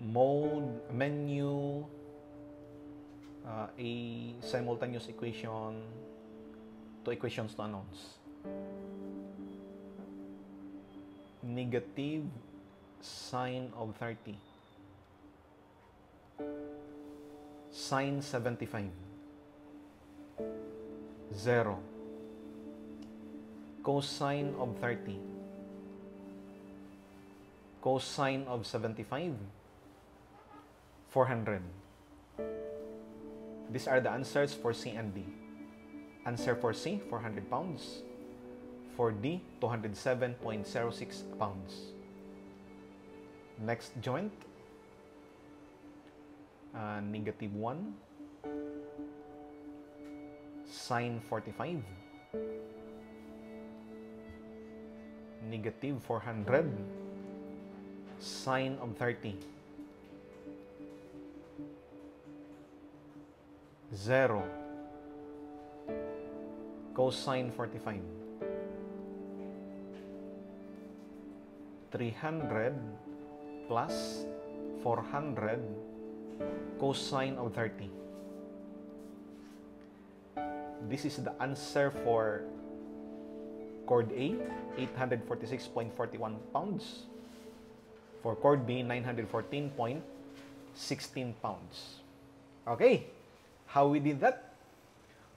mode, menu, uh, a simultaneous equation to equations to unknowns. Negative sine of 30. Sine 75. 0. Cosine of 30. Cosine of 75. 400. These are the answers for C and D. Answer for C, 400 pounds. For D, 207.06 pounds. Next joint, uh, negative 1, sine 45, negative 400, sine of 30, 0, cosine 45, 300 plus 400 cosine of 30. This is the answer for chord A, 846.41 pounds. For chord B, 914.16 pounds. Okay, how we did that?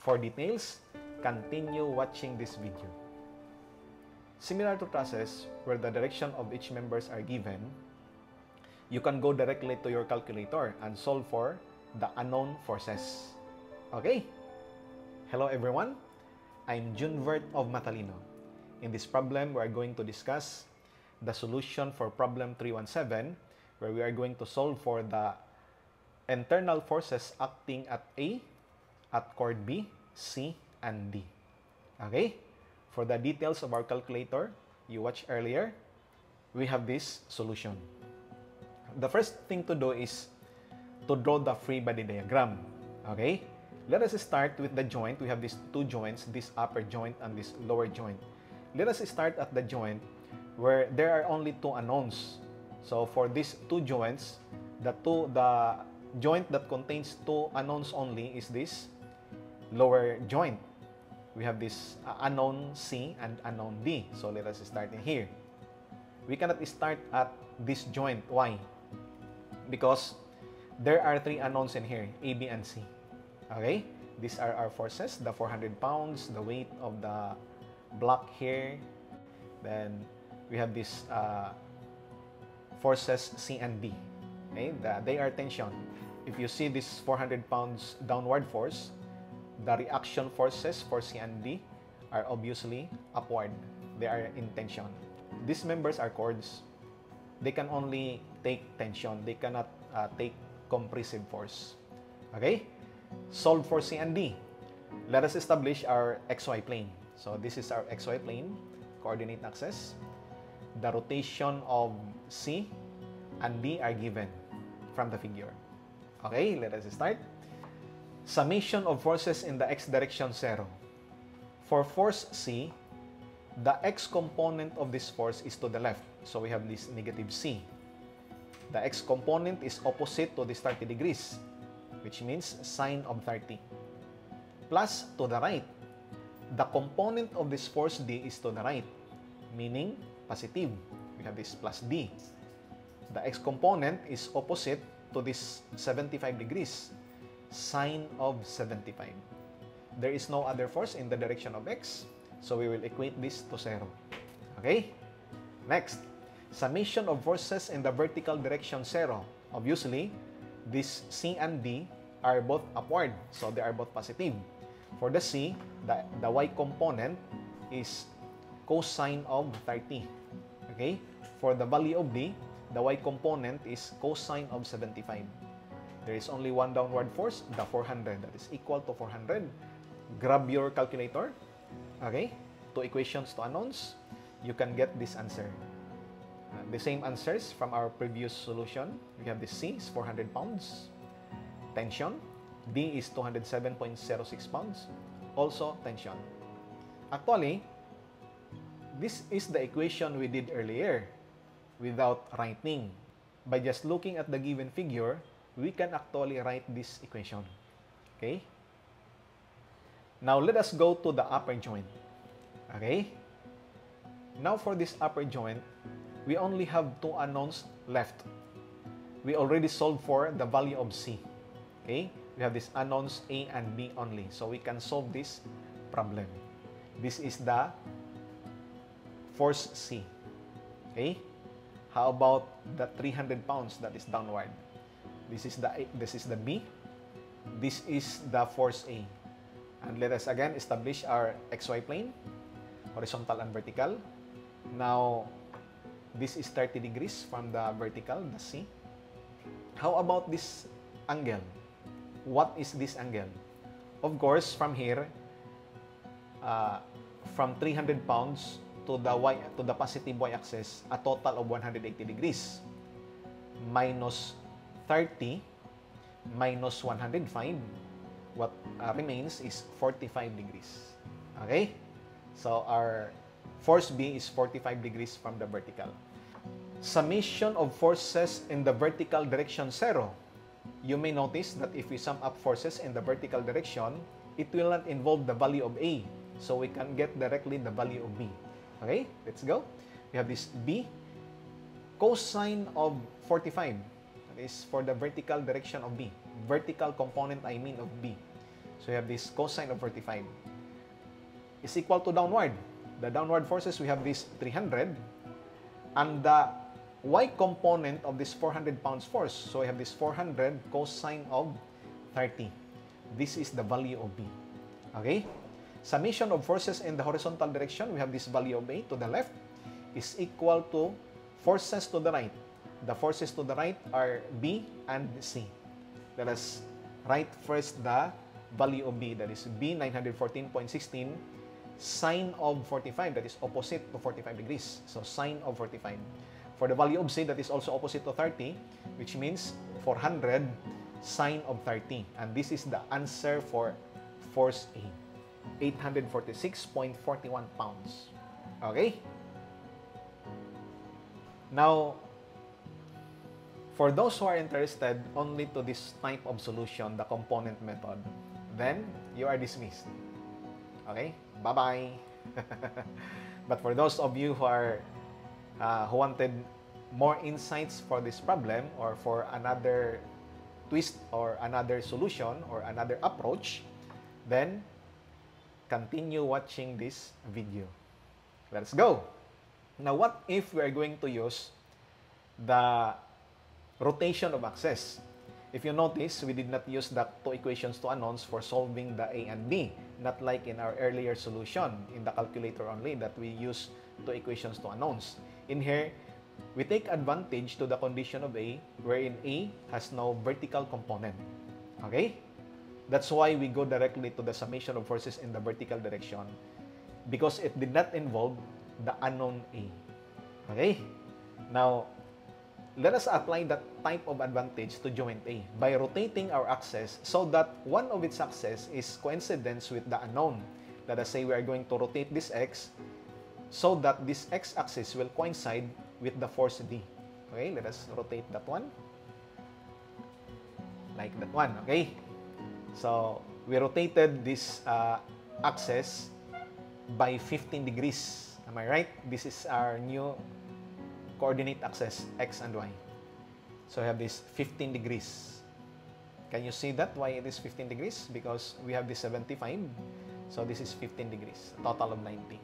For details, continue watching this video. Similar to process where the direction of each members are given, you can go directly to your calculator and solve for the unknown forces. Okay? Hello everyone. I'm Junvert of MATHalino. In this problem, we are going to discuss the solution for problem 317 where we are going to solve for the internal forces acting at A, at cord B, C, and D. Okay? For the details of our calculator you watched earlier, we have this solution. The first thing to do is to draw the free body diagram. Okay? Let us start with the joint. We have these two joints, this upper joint and this lower joint. Let us start at the joint where there are only two unknowns. So for these two joints, the two the joint that contains two unknowns only is this lower joint. We have this uh, unknown C and unknown D. So let us start in here. We cannot start at this joint. Why? Because there are three unknowns in here, A, B, and C. Okay? These are our forces, the 400 pounds, the weight of the block here. Then we have these uh, forces C and D. Okay? The, they are tension. If you see this 400 pounds downward force, the reaction forces for C and D are obviously upward. They are in tension. These members are cords. They can only take tension. They cannot uh, take compressive force. Okay? Solve for C and D. Let us establish our XY plane. So this is our XY plane, coordinate axis. The rotation of C and D are given from the figure. Okay, let us start. Summation of forces in the x direction, zero. For force C, the x component of this force is to the left. So we have this negative C. The x component is opposite to this 30 degrees, which means sine of 30. Plus to the right. The component of this force D is to the right, meaning positive. We have this plus D. The x component is opposite to this 75 degrees, sine of 75. There is no other force in the direction of x, so we will equate this to 0. Okay? Next, summation of forces in the vertical direction 0. Obviously, this C and D are both upward, so they are both positive. For the C, the, the y component is cosine of 30. Okay? For the value of D, the y component is cosine of 75. There is only one downward force, the 400. That is equal to 400. Grab your calculator. Okay? Two equations two unknowns. You can get this answer. Uh, the same answers from our previous solution. We have the C is 400 pounds. Tension. D is 207.06 pounds. Also tension. Actually, this is the equation we did earlier without writing. by just looking at the given figure, we can actually write this equation. Okay? Now, let us go to the upper joint. Okay? Now, for this upper joint, we only have two unknowns left. We already solved for the value of C. Okay? We have these unknowns A and B only. So, we can solve this problem. This is the force C. Okay? How about the 300 pounds that is downward? This is the this is the B. This is the force A. And let us again establish our xy plane, horizontal and vertical. Now, this is 30 degrees from the vertical, the C. How about this angle? What is this angle? Of course, from here, uh, from 300 pounds to the y to the positive y-axis, a total of 180 degrees. Minus 30 minus 105, what uh, remains is 45 degrees. Okay? So our force B is 45 degrees from the vertical. Summation of forces in the vertical direction zero. You may notice that if we sum up forces in the vertical direction, it will not involve the value of A. So we can get directly the value of B. Okay, let's go. We have this B cosine of 45. That is for the vertical direction of B. Vertical component, I mean, of B. So we have this cosine of 45 is equal to downward. The downward forces, we have this 300. And the y component of this 400 pounds force. So we have this 400 cosine of 30. This is the value of B. Okay? Summation of forces in the horizontal direction, we have this value of A to the left, is equal to forces to the right. The forces to the right are B and C. Let us write first the value of B, that is B 914.16 sine of 45, that is opposite to 45 degrees. So sine of 45. For the value of C, that is also opposite to 30, which means 400 sine of 30. And this is the answer for force A. 846.41 pounds. Okay? Now, for those who are interested only to this type of solution, the component method, then you are dismissed. Okay? Bye-bye. but for those of you who are uh, who wanted more insights for this problem or for another twist or another solution or another approach, then continue watching this video. Let's go! Now, what if we are going to use the rotation of axis? If you notice, we did not use the two equations to announce for solving the A and B, not like in our earlier solution in the calculator only that we use two equations to announce. In here, we take advantage to the condition of A wherein A has no vertical component. Okay? That's why we go directly to the summation of forces in the vertical direction because it did not involve the unknown A. Okay? Now, let us apply that type of advantage to joint A by rotating our axis so that one of its axes is coincidence with the unknown. Let us say we are going to rotate this X so that this X-axis will coincide with the force D. Okay, let us rotate that one. Like that one, okay? So, we rotated this uh, axis by 15 degrees. Am I right? This is our new coordinate axis, x and y. So, I have this 15 degrees. Can you see that? Why it is 15 degrees? Because we have this 75. So, this is 15 degrees, total of 90.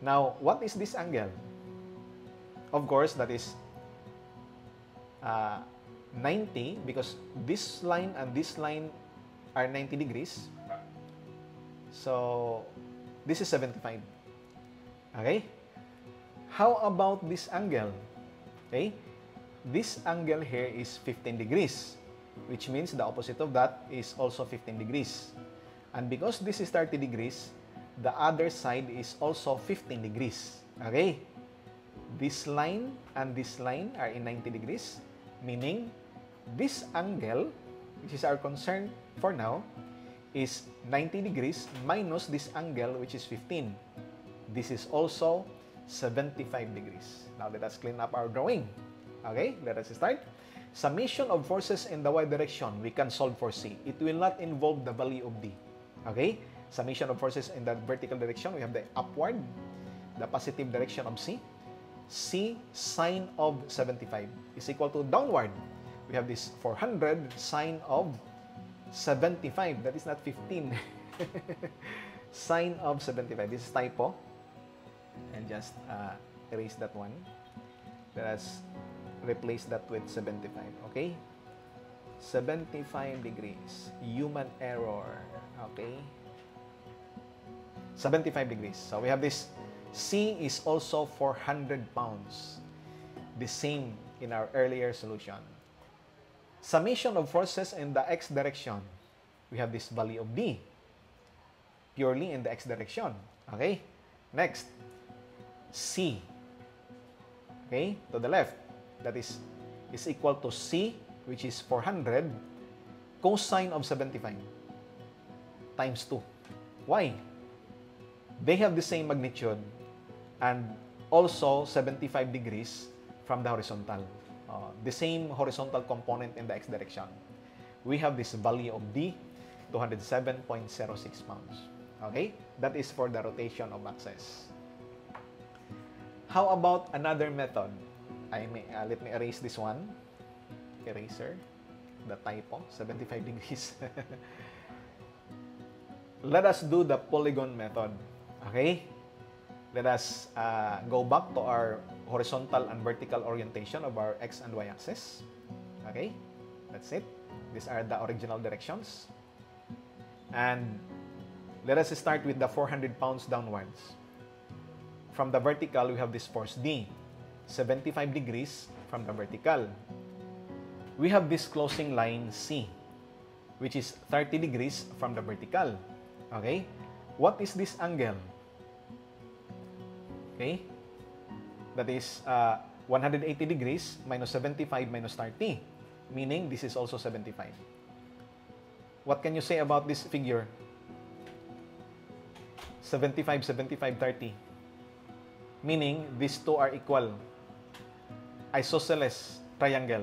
Now, what is this angle? Of course, that is uh, 90 because this line and this line are 90 degrees. So, this is 75. Okay? How about this angle? Okay? This angle here is 15 degrees, which means the opposite of that is also 15 degrees. And because this is 30 degrees, the other side is also 15 degrees. Okay? This line and this line are in 90 degrees, meaning this angle, which is our concern for now, is 90 degrees minus this angle, which is 15. This is also 75 degrees. Now let us clean up our drawing. Okay, let us start. Summation of forces in the y direction, we can solve for C. It will not involve the value of D. Okay? Summation of forces in the vertical direction, we have the upward, the positive direction of C. C sine of 75 is equal to downward. We have this 400 sine of 75. That is not 15. sine of 75. This is typo. And just uh, erase that one. Let us replace that with 75. Okay? 75 degrees. Human error. Okay? 75 degrees. So we have this C is also 400 pounds. The same in our earlier solution. Summation of forces in the x direction. We have this value of D. Purely in the x direction. Okay? Next. C. Okay? To the left. That is, is equal to C, which is 400, cosine of 75 times 2. Why? They have the same magnitude and also 75 degrees from the horizontal. Uh, the same horizontal component in the x direction. We have this value of D, 207.06 pounds. Okay? That is for the rotation of axis. How about another method? I may, uh, let me erase this one. Eraser. The typo, 75 degrees. let us do the polygon method. Okay? Let us uh, go back to our horizontal and vertical orientation of our x and y axis. Okay? That's it. These are the original directions. And let us start with the 400 pounds downwards. From the vertical, we have this force D, 75 degrees from the vertical. We have this closing line C, which is 30 degrees from the vertical. Okay? What is this angle? Okay? That is uh, 180 degrees minus 75 minus 30, meaning this is also 75. What can you say about this figure? 75, 75, 30. Meaning, these two are equal. Isosceles triangle.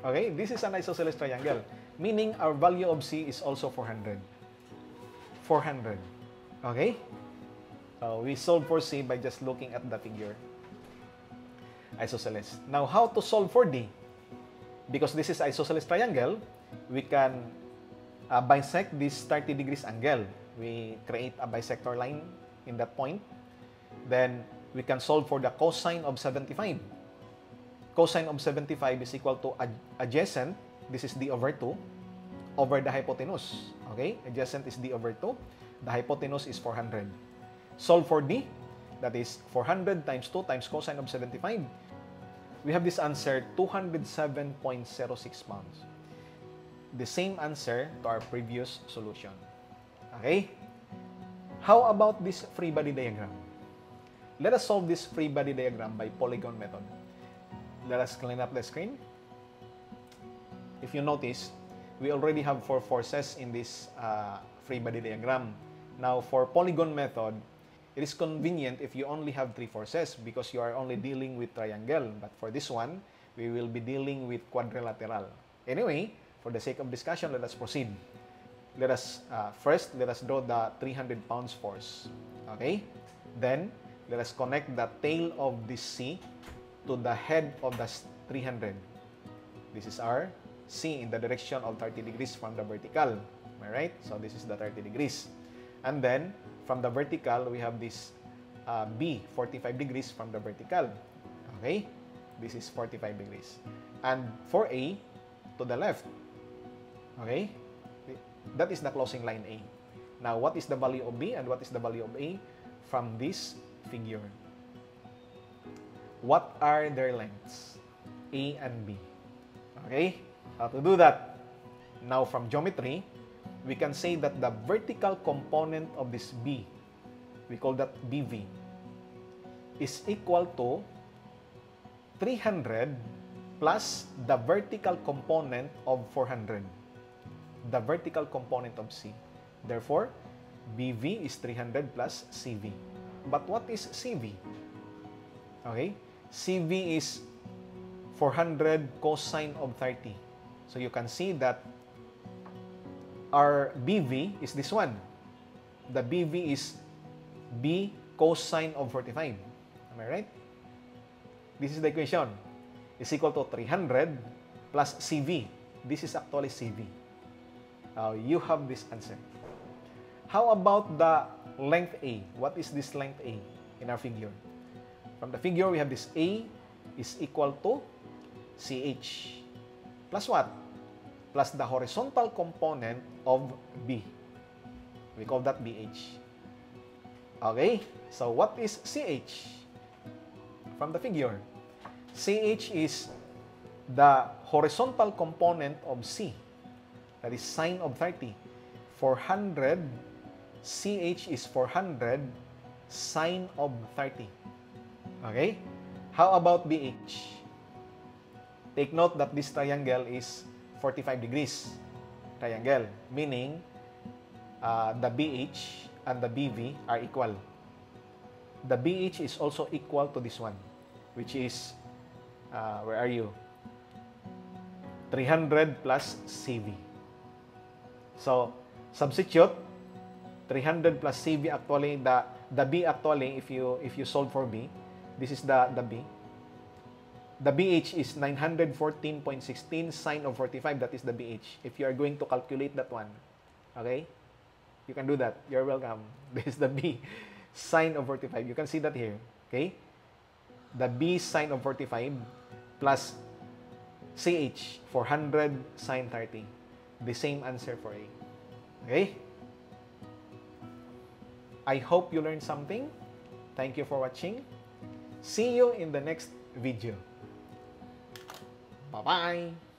Okay? This is an isosceles triangle. Meaning, our value of C is also 400. 400. Okay? Uh, we solve for C by just looking at the figure. Isosceles. Now, how to solve for D? Because this is isosceles triangle, we can uh, bisect this 30 degrees angle. We create a bisector line in that point. Then, we can solve for the cosine of 75. Cosine of 75 is equal to ad adjacent, this is d over 2, over the hypotenuse. Okay? Adjacent is d over 2. The hypotenuse is 400. Solve for d, that is 400 times 2 times cosine of 75. We have this answer, 207.06 pounds. The same answer to our previous solution. Okay? How about this free body diagram? Let us solve this free body diagram by polygon method. Let us clean up the screen. If you notice, we already have four forces in this uh, free body diagram. Now, for polygon method, it is convenient if you only have three forces because you are only dealing with triangle. But for this one, we will be dealing with quadrilateral. Anyway, for the sake of discussion, let us proceed. Let us, uh, first, let us draw the 300 pounds force. Okay? Then, let us connect the tail of this C to the head of the 300. This is our C in the direction of 30 degrees from the vertical. Am I right? So this is the 30 degrees. And then, from the vertical, we have this uh, B, 45 degrees from the vertical. Okay? This is 45 degrees. And for A, to the left. Okay? That is the closing line A. Now, what is the value of B and what is the value of A from this figure? What are their lengths? A and B. Okay? How to do that? Now, from geometry, we can say that the vertical component of this B, we call that BV, is equal to 300 plus the vertical component of 400, the vertical component of C. Therefore, BV is 300 plus CV. But what is CV? Okay? CV is 400 cosine of 30. So you can see that our BV is this one. The BV is B cosine of 45. Am I right? This is the equation. Is equal to 300 plus CV. This is actually CV. Uh, you have this answer. How about the length A? What is this length A in our figure? From the figure, we have this A is equal to CH plus what? Plus the horizontal component of B. We call that BH. Okay, so what is CH? From the figure, CH is the horizontal component of C. That is sine of 30. 400, CH is 400 sine of 30. Okay? How about BH? Take note that this triangle is 45 degrees triangle, meaning uh, the BH and the BV are equal. The BH is also equal to this one, which is, uh, where are you? 300 plus CV. So, substitute 300 plus CV actually the the B actually if you if you solve for B this is the the B the BH is 914.16 sine of 45. That is the BH. If you are going to calculate that one, okay, you can do that. You're welcome. This is the B sine of 45. You can see that here, okay? The B sine of 45 plus CH 400 sine 30. The same answer for A. Okay? I hope you learned something. Thank you for watching. See you in the next video. 拜拜。